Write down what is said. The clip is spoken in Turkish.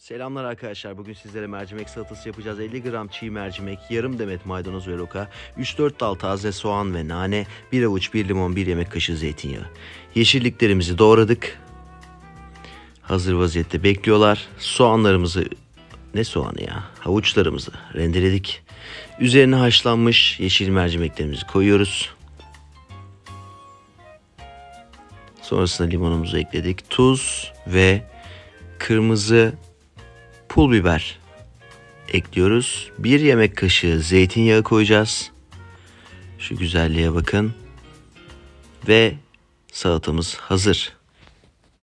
Selamlar arkadaşlar. Bugün sizlere mercimek salatası yapacağız. 50 gram çiğ mercimek, yarım demet maydanoz ve roka, 3-4 dal taze soğan ve nane, 1 avuç 1 limon 1 yemek kaşığı zeytinyağı. Yeşilliklerimizi doğradık. Hazır vaziyette bekliyorlar. Soğanlarımızı ne soğanı ya? Havuçlarımızı rendeledik. Üzerine haşlanmış yeşil mercimeklerimizi koyuyoruz. Sonrasında limonumuzu ekledik. Tuz ve kırmızı pul biber ekliyoruz. Bir yemek kaşığı zeytinyağı koyacağız. Şu güzelliğe bakın. Ve salatamız hazır.